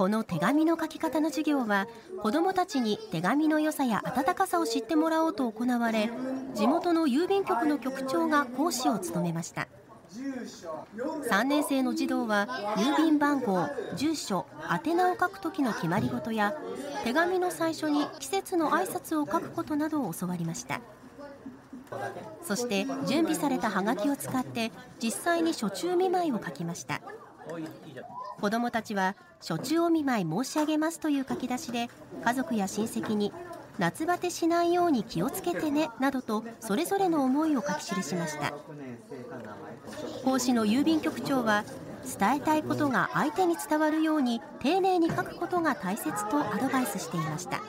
この手紙の書き方の授業は子どもたちに手紙の良さや温かさを知ってもらおうと行われ地元の郵便局の局長が講師を務めました。3年生の児童は郵便番号住所宛名を書く時の決まり事や手紙の最初に季節の挨拶を書くことなどを教わりました。そして準備されたハガキを使って実際に初中見舞いを書きました。子どもたちは初中お見舞い申し上げますという書き出しで家族や親戚に夏バテしないように気をつけてねなどとそれぞれの思いを書き記しました。講師の郵便局長は伝えたいことが相手に伝わるように丁寧に書くことが大切とアドバイスしていました。